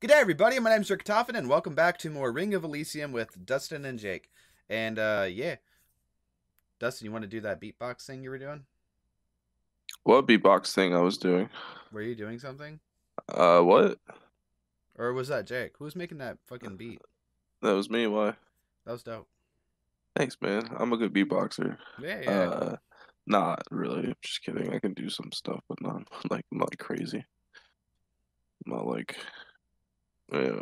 G'day everybody, my name's Ricktophin and welcome back to more Ring of Elysium with Dustin and Jake. And uh yeah. Dustin, you want to do that beatbox thing you were doing? What beatbox thing I was doing? Were you doing something? Uh, what? Or was that Jake? Who was making that fucking beat? That was me. Why? That was dope. Thanks, man. I'm a good beatboxer. Yeah, yeah. Uh, not really. I'm just kidding. I can do some stuff, but not like I'm not like crazy. I'm not like, yeah,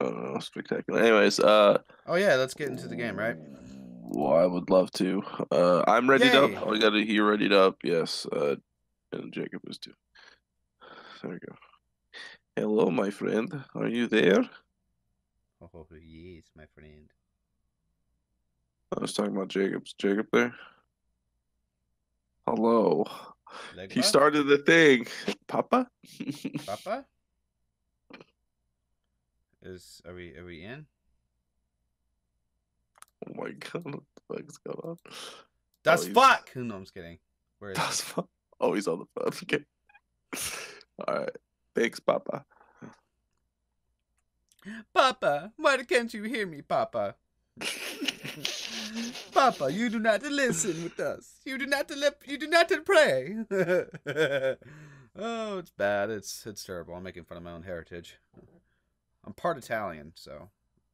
I don't know, spectacular. Anyways, uh, oh yeah, let's get into the game, right? Well, I would love to. Uh, I'm ready up. I got to hear readied up. Yes. Uh, and Jacob is too. There we go. Hello, my friend. Are you there? Oh yes, my friend. I was talking about Jacob's. Jacob there? Hello. He started the thing. Papa? Papa? Is are we are we in? oh my god, what the fuck's going on? That's he's- fuck! No, I'm just kidding. Where is That's it? fu- Oh, he's on the phone. Okay. Alright. Thanks, Papa. Papa, why can't you hear me, Papa? Papa, you do not listen with us. You do not lip. You do not pray. oh, it's bad. It's it's terrible. I'm making fun of my own heritage. I'm part Italian, so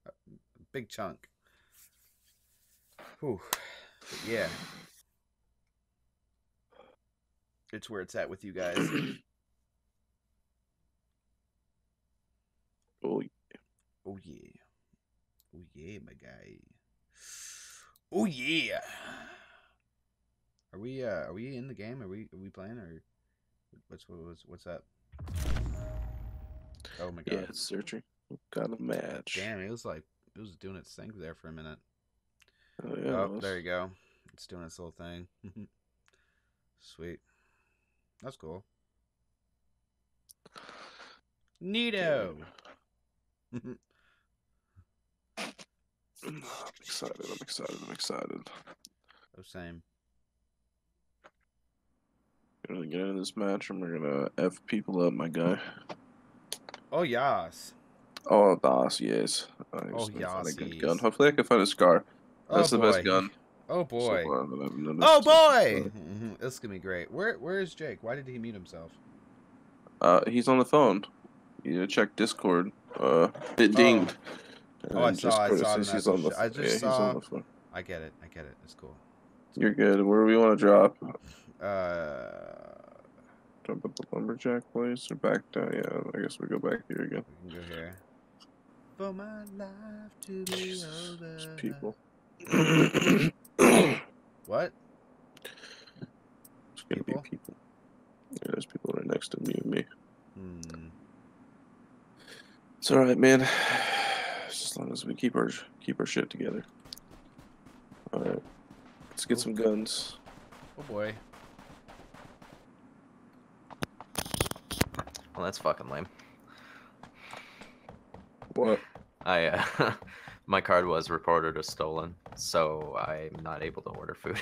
a big chunk. Whew. But yeah, it's where it's at with you guys. oh, yeah. Oh yeah. Oh yeah, my guy. Oh yeah. Are we uh are we in the game? Are we are we playing or what's what's what's up? Oh my god. yeah, it's searching. Got a match. Damn, it was like it was doing its thing there for a minute. Oh, yeah, oh, was. there you go. It's doing its little thing. Sweet. That's cool. Neato. I'm excited. I'm excited. I'm excited. oh, same. We're gonna get into this match and we're gonna F people up, my guy. Oh yas. Oh, Das, yes. I Oh, just a good yes, gun. Hopefully, I can find a scar. That's oh, the boy. best gun. Oh boy. far that I've noticed. Oh boy! Uh, Mhm, This is gonna be great. Where where is Jake? Why did he mute himself? Uh, he's on the phone. You need to check Discord. Uh, it dinged. Oh, I And saw- I saw he's on the. I just yeah, he's saw- on the phone. I get it. I get it. It's cool. You're good. Where do we want to drop? Uh, Jump at the lumberjack place or back down? Yeah, I guess we go back here again. we can go here. For my life to be over. people. What? There's gonna People? be people. Yeah, there's people right next to me and me. Hmm. It's all right, man. Just as long as we keep our keep our shit together. All right, let's get some guns. Oh boy. Well, that's fucking lame. What? I uh, my card was reported as stolen, so I'm not able to order food.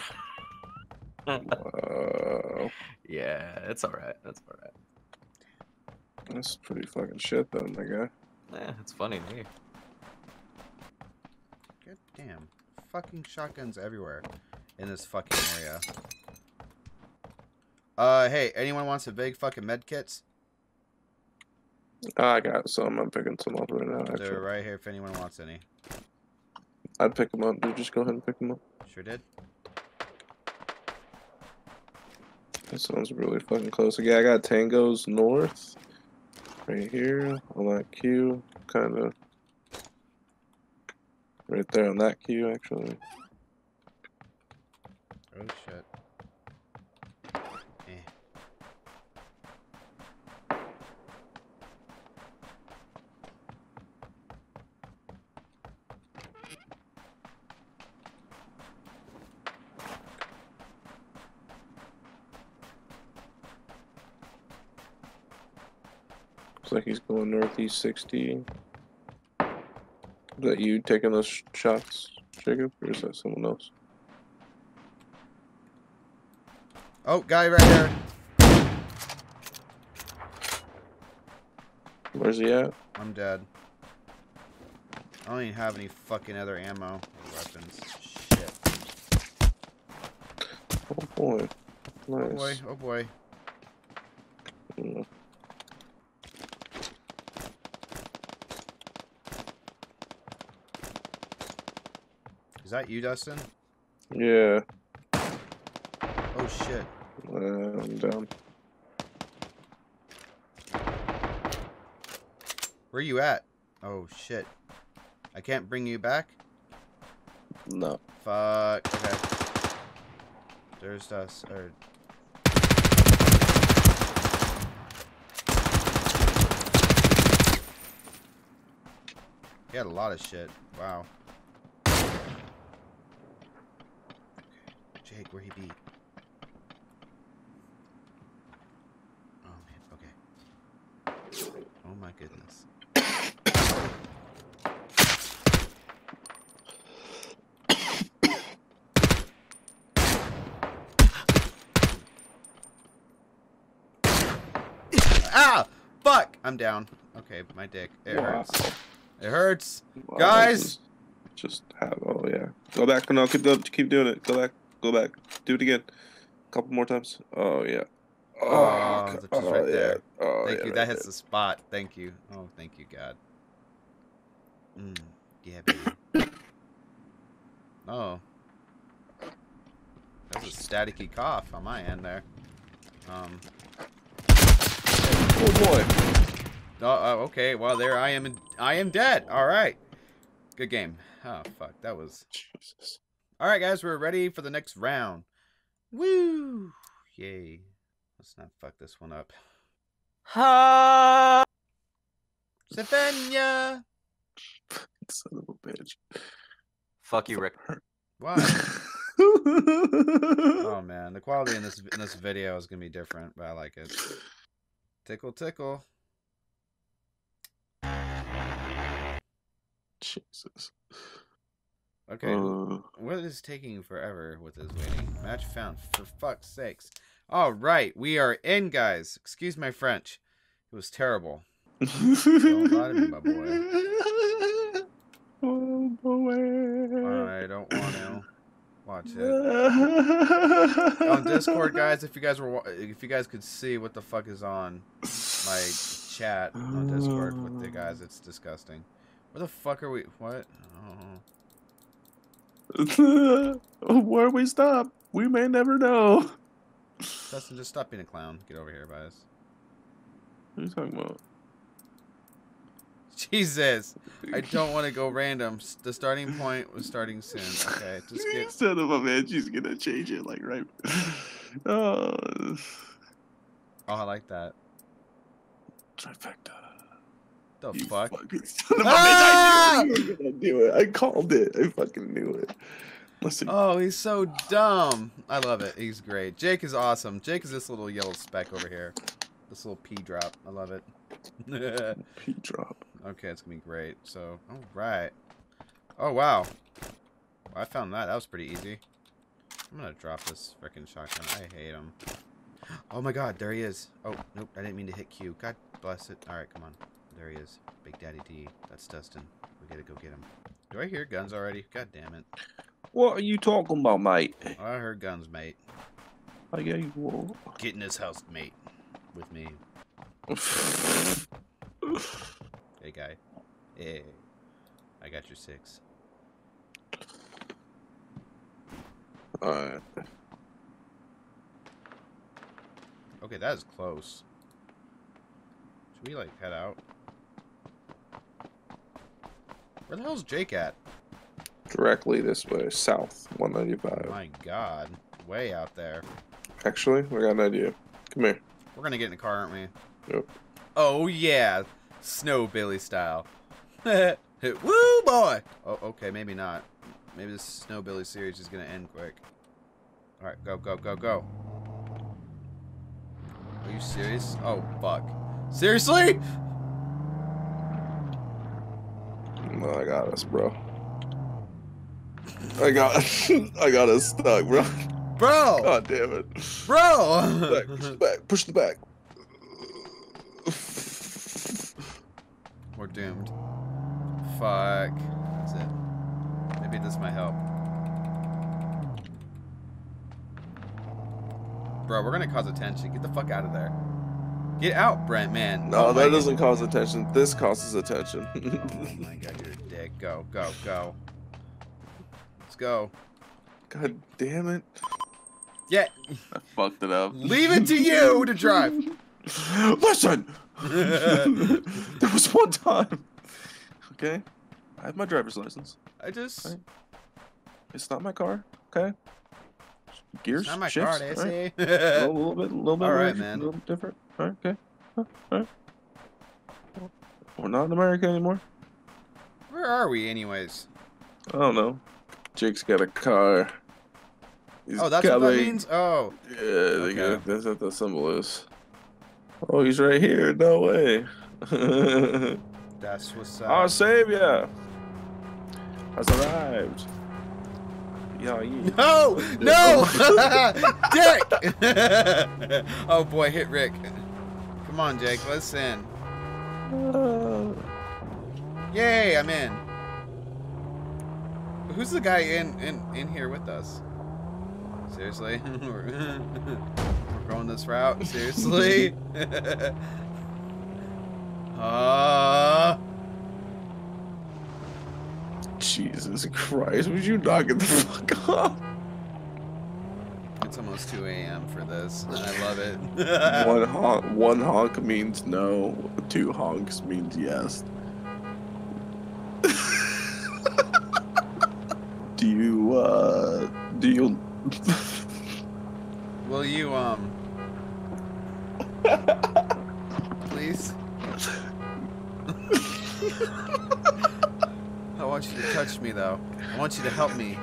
Wow, yeah, it's all right. That's all right. that's pretty fucking shit, though, my guy. Yeah, it's funny to me. God damn. Fucking shotguns everywhere in this fucking area. Uh, hey, anyone wants a big fucking med kits? I got some. I'm picking some up right now. They're right here if anyone wants any. I'd pick them up. Dude, just go ahead and pick them up. Sure did. That sounds really fucking close. Yeah, I got tangos north, right here on that queue, kind of right there on that queue, actually. Oh shit. Looks like he's going northeast 60. Is that you taking those shots, Jacob, or is that someone else? Oh, guy right there. Where's he at? I'm dead. I don't even have any fucking other ammo or weapons. Shit. Oh boy. Oh boy, oh boy. Yeah. Is that you, Dustin? Yeah. Oh shit. Uh, I'm down. Where are you at? Oh shit. I can't bring you back? No. Fuck. Okay. There's us. Or... He had a lot of shit. Wow. Jake, where he be? Oh man. Okay. Oh my goodness. Ah! Fuck! I'm down. Okay, my dick. It Wow. hurts. It hurts. Wow, Guys! Just, just have. Oh yeah. Go back. No, keep keep doing it. Go back. Go back. Do it again. A couple more times. Oh yeah. Oh, that's just right there. Oh, Thank yeah, you. right That hits the spot. Thank you. Oh, thank you, God. Mm, yeah, baby. oh. That was a staticky cough on my end there. Um. Oh boy. Oh, oh, okay. Well, there I am. In, I am dead. All right. Good game. Oh fuck, that was. Jesus. All right, guys, we're ready for the next round. Woo! Yay. Let's not fuck this one up. Ha! Savannah! Son of a bitch. Fuck you, Rick. Why? Oh man, the quality in this in this video is gonna be different, but I like it. Tickle, tickle. Jesus. Okay, Uh, what is taking forever with this waiting? Match found, for fuck's sakes. All right, we are in, guys. Excuse my French. It was terrible. Don't lie to me, my boy. Oh boy. I don't want to watch it. On Discord, guys, if you guys were, if you guys could see what the fuck is on my chat on Discord with the guys, it's disgusting. Where the fuck are we? What? Oh. Where we stop, we may never know. Dustin, just stop being a clown. Get over here, guys. What are you talking about? Jesus, I don't want to go random. The starting point was starting soon. Okay, just get. Son of a man, she's gonna change it like right. Oh, Oh, I like that. trifecta. The You fuck? fucking son of a Ah! bitch! I knew you were gonna do it. I called it. I fucking knew it. Listen, Oh, he's so dumb. I love it. He's great. Jake is awesome. Jake is this little yellow speck over here. This little pea drop. I love it. P drop. okay, it's gonna be great. So, all right. Oh wow. Well, I found that. That was pretty easy. I'm gonna drop this freaking shotgun. I hate him. Oh my god, there he is. Oh, nope, I didn't mean to hit Q. God bless it. Alright, come on. There he is. Big Daddy D. That's Dustin. We gotta go get him. Do I hear guns already? God damn it. What are you talking about, mate? I heard guns, mate. I got you. Whoa. Get in this house, mate. With me. Hey, guy. Hey. I got your six. Alright. Okay, that is close. Should we, like, head out? Where the hell's Jake at? Directly this way, south, 195. My god. Way out there. Actually, I got an idea. Come here. We're gonna get in the car, aren't we? Yep. Oh, yeah. Snow Billy style. Woo, boy! Oh, okay, maybe not. Maybe this Snow Billy series is gonna end quick. Alright, go, go, go, go. Are you serious? Oh, fuck. Seriously? No, I got us, bro. I got, I got us stuck, bro. Bro! God damn it. Bro! Back, push the back, push the back. We're doomed. Fuck. That's it. Maybe this might help. Bro, we're gonna cause attention. Get the fuck out of there. Get out, Brent, man. No, Oh that doesn't God. cause attention. This causes attention. Oh my god, you're a dick. Go, go, go. Let's go. God damn it. Yeah, I fucked it up. leave it to you to drive. Listen! there was one time. Okay? I have my driver's license. I just. Right. It's not my car. Okay? Gears, It's not my shifts, car, they right? a little, bit, a little bit, All right, a little different. All right, okay. All right. We're not in America anymore. Where are we, anyways? I don't know. Jake's got a car. He's Oh, that's what that coming. means? Oh. Yeah, they Okay. got, that's what the symbol is. Oh, he's right here. No way. That's what's up. Our savior has arrived. Yeah. No! No! Dick! oh boy, hit Rick. Come on, Jake, let's in. Yay, I'm in. Who's the guy in in, in here with us? Seriously? we're, we're going this route? Seriously? uh, Jesus Christ, would you knock it the fuck off? it's almost 2 a.m. for this. and I love it. one honk, one honk means no. Two honks means yes. do you uh do you Will you, um... Please? I want you to touch me, though. I want you to help me.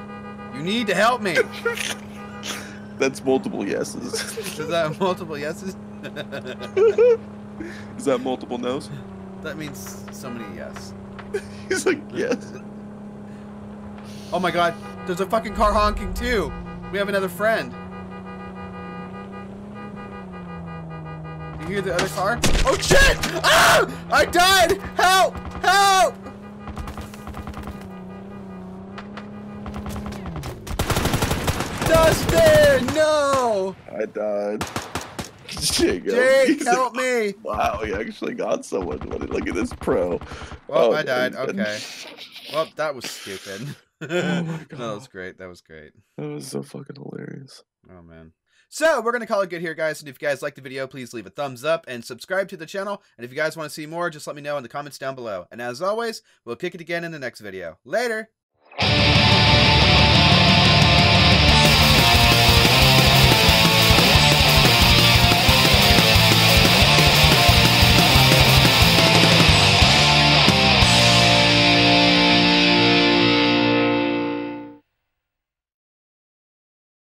You need to help me! That's multiple yeses. Is that multiple yeses? Is that multiple no's? that means so many yes. He's like, yes. Oh my god, there's a fucking car honking too! We have another friend. You hear the other car? Oh shit! Ah! I died! Help! Help! Dustin! No! I died. Jacob. Jake, help me! Wow, he actually got someone. Look look at this pro. Well, Oh, I died. man. Okay. Well, that was stupid. Oh my No, that was great. That was great. That was so fucking hilarious. Oh man. So we're gonna call it good here, guys. And if you guys like the video, please leave a thumbs up and subscribe to the channel. And if you guys want to see more, just let me know in the comments down below. And as always, we'll kick it again in the next video. Later.